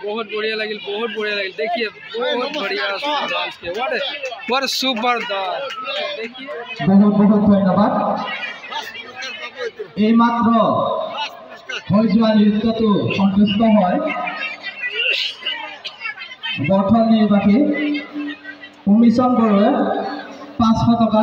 বহুত বঢ়িয়া লাগিল বহুত বঢ়িয়া লাগিল দেখি বহুত বঢ়িয়া সুপাৰ দাস বহুত ধন্যবাদ এই মাত্ৰ হৈ যোৱা নৃত্যটো সন্তুষ্ট হয়। বৰ্তমান নিৰ্বাহী উমিচন বড়োৱে পাঁচশ টকা